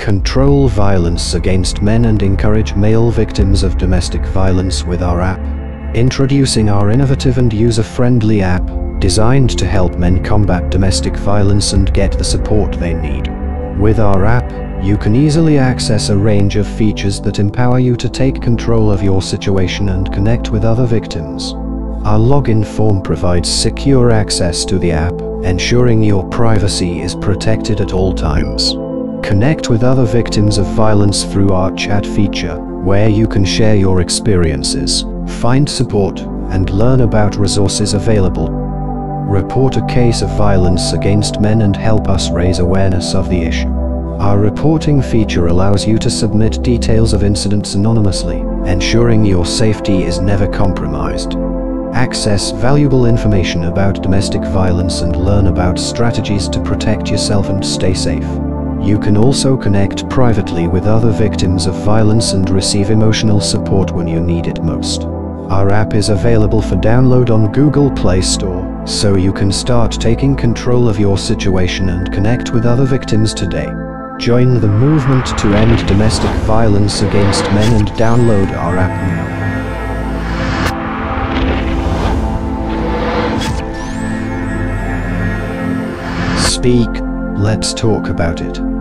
Control violence against men and encourage male victims of domestic violence with our app. Introducing our innovative and user-friendly app, designed to help men combat domestic violence and get the support they need. With our app, you can easily access a range of features that empower you to take control of your situation and connect with other victims. Our login form provides secure access to the app, ensuring your privacy is protected at all times. Connect with other victims of violence through our chat feature, where you can share your experiences, find support, and learn about resources available. Report a case of violence against men and help us raise awareness of the issue. Our reporting feature allows you to submit details of incidents anonymously, ensuring your safety is never compromised. Access valuable information about domestic violence and learn about strategies to protect yourself and stay safe. You can also connect privately with other victims of violence and receive emotional support when you need it most. Our app is available for download on Google Play Store, so you can start taking control of your situation and connect with other victims today. Join the movement to end domestic violence against men and download our app now. Speak, let's talk about it.